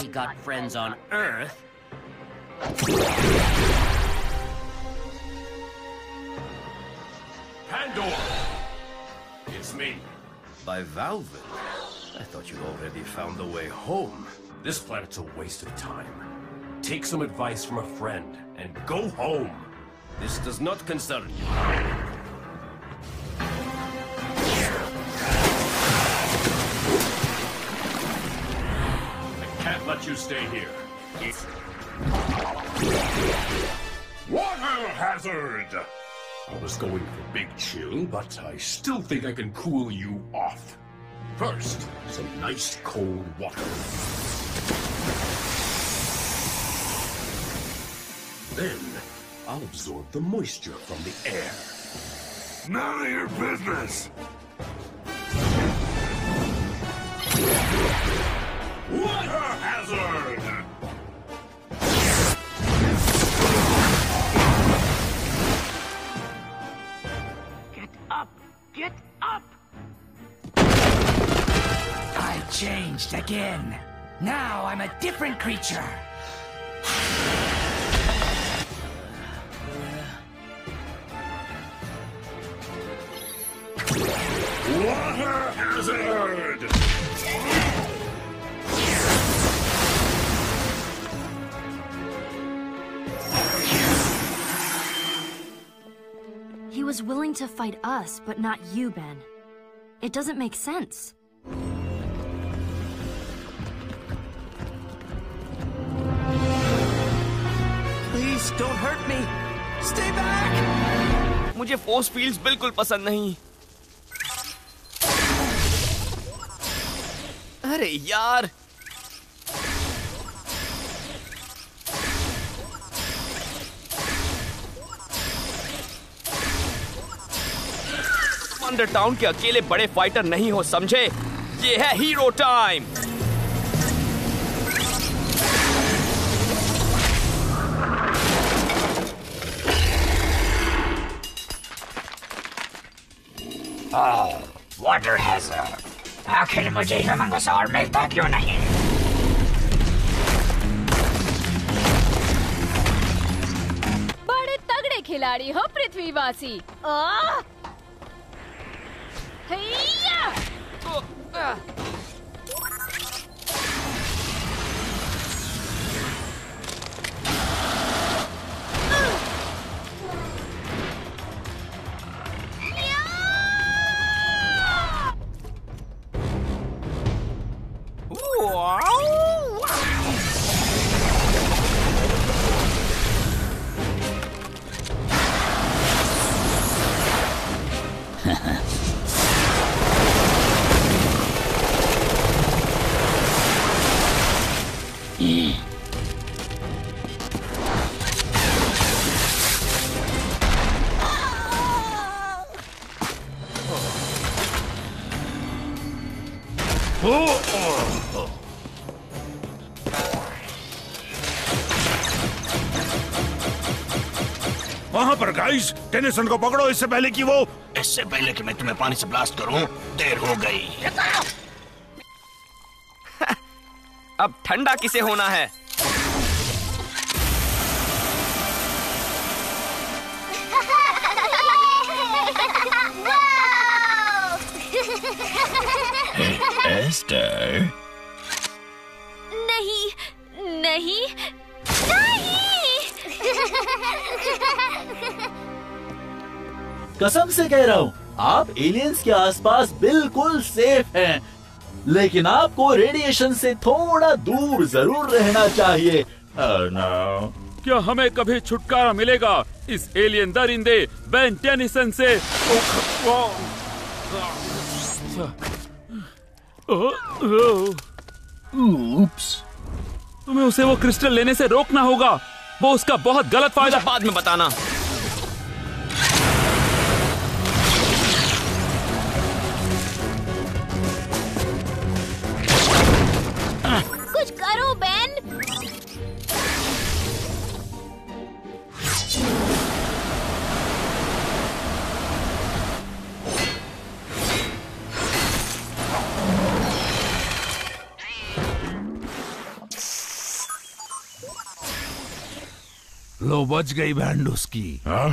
he got friends on Earth. Pandora! It's me. By Valvin? I thought you'd already found the way home. This planet's a waste of time. Take some advice from a friend and go home. This does not concern you. Let you stay here. Water hazard! I was going for big chill, but I still think I can cool you off. First, some nice cold water. Then, I'll absorb the moisture from the air. None of your business! Get up! I changed again. Now I'm a different creature. Water hazard! was willing to fight us, but not you, Ben. It doesn't make sense. Please don't hurt me. Stay back. मुझे force fields बिल्कुल पसंद नहीं अरे यार wonder town के अकेले बड़े fighter नहीं हो समझे। ये है हीरो टाइम वाटर हैजर्ड आखिर मुझे ह्यूमंगोसॉर मिलता क्यों नहीं? बड़े तगड़े खिलाड़ी हो पृथ्वीवासी। Hey! वहाँ पर गाइस टेनिसन को पकड़ो इससे पहले कि वो इससे पहले कि मैं तुम्हें पानी से ब्लास्ट करूँ देर हो गई। अब ठंडा किसे होना है? एस्टर नहीं नहीं कसम से कह रहा हूँ आप एलियंस के आसपास बिल्कुल सेफ़ हैं। लेकिन आपको रेडिएशन से थोड़ा दूर ज़रूर रहना चाहिए। Oh, no. क्या हमें कभी छुटकारा मिलेगा? इस एलियन दरिंदे बेन टेनिसन से। Oops. तुम्हें उसे वो क्रिस्टल लेने से रोकना होगा। वो उसका बहुत गलत फ़ायदा बाद में बताना। करो बेन लो बच गई बैंड उसकी हा?